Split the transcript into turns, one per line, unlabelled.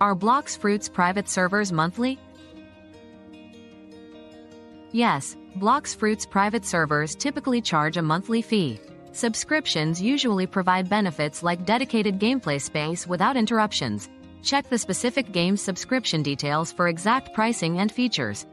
Are Blox Fruits private servers monthly? Yes, Blox Fruits private servers typically charge a monthly fee. Subscriptions usually provide benefits like dedicated gameplay space without interruptions. Check the specific game's subscription details for exact pricing and features.